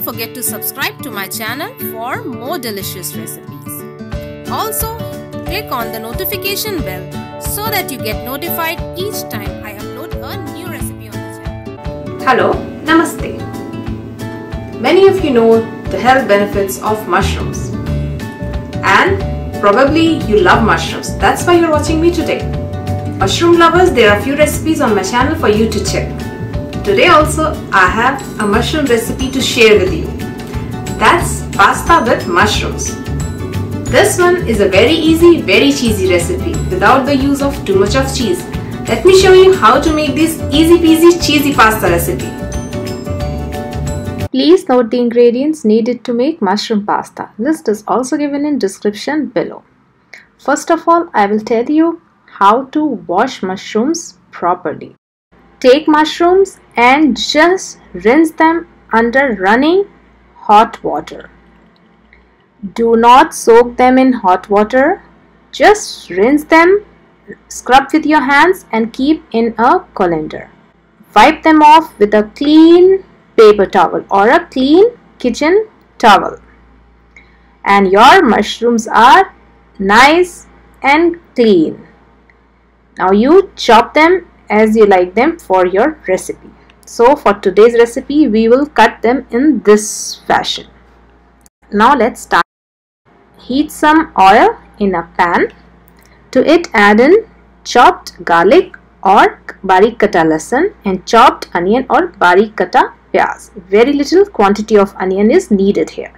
don't forget to subscribe to my channel for more delicious recipes. Also, click on the notification bell so that you get notified each time I upload a new recipe on the channel. Hello, Namaste. Many of you know the health benefits of mushrooms. And probably you love mushrooms. That's why you're watching me today. Mushroom lovers, there are a few recipes on my channel for you to check. Today also I have a mushroom recipe to share with you. That's pasta with mushrooms. This one is a very easy, very cheesy recipe without the use of too much of cheese. Let me show you how to make this easy peasy cheesy pasta recipe. Please note the ingredients needed to make mushroom pasta. List is also given in description below. First of all, I will tell you how to wash mushrooms properly. Take mushrooms and just rinse them under running hot water. Do not soak them in hot water. Just rinse them, scrub with your hands and keep in a colander. Wipe them off with a clean paper towel or a clean kitchen towel and your mushrooms are nice and clean now you chop them as you like them for your recipe so for today's recipe we will cut them in this fashion now let's start heat some oil in a pan to it add in chopped garlic or barik kata lasan and chopped onion or barik kata pyaz. Very little quantity of onion is needed here.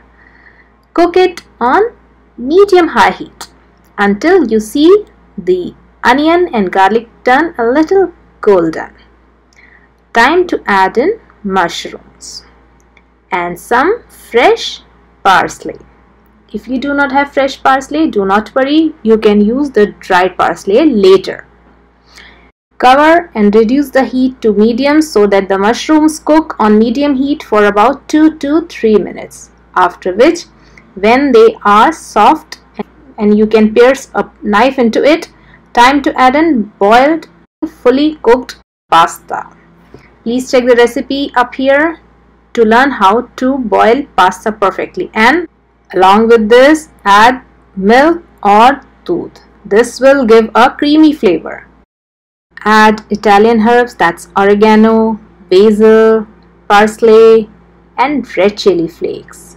Cook it on medium high heat until you see the onion and garlic turn a little golden. Time to add in mushrooms and some fresh parsley. If you do not have fresh parsley, do not worry, you can use the dried parsley later. Cover and reduce the heat to medium so that the mushrooms cook on medium heat for about 2 to 3 minutes. After which, when they are soft and you can pierce a knife into it, time to add in boiled, fully cooked pasta. Please check the recipe up here to learn how to boil pasta perfectly and along with this add milk or tooth. This will give a creamy flavor. Add Italian herbs that's oregano, basil, parsley and red chili flakes.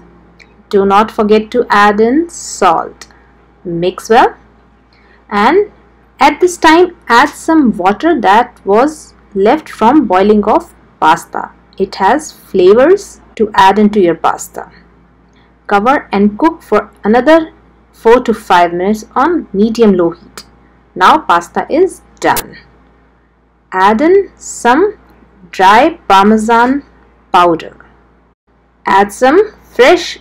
Do not forget to add in salt. Mix well and at this time add some water that was left from boiling of pasta. It has flavors to add into your pasta. Cover and cook for another 4 to 5 minutes on medium low heat. Now pasta is done add in some dry parmesan powder. Add some fresh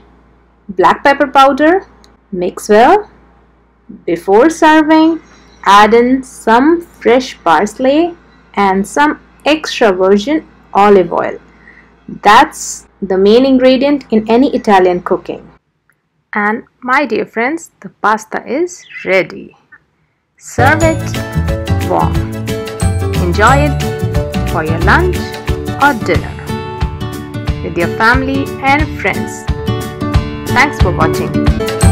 black pepper powder. Mix well. Before serving, add in some fresh parsley and some extra virgin olive oil. That's the main ingredient in any Italian cooking. And my dear friends, the pasta is ready. Serve it warm. Enjoy it for your lunch or dinner with your family and friends. Thanks for watching.